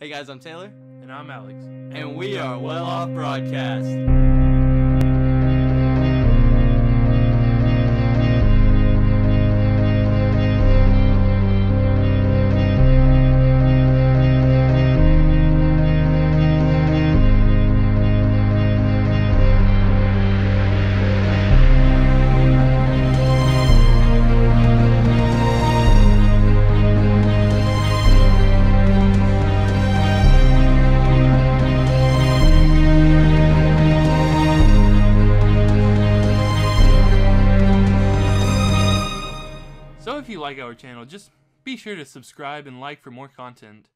Hey guys, I'm Taylor, And I'm Alex. and we are Well Off Broadcast. If you like our channel, just be sure to subscribe and like for more content.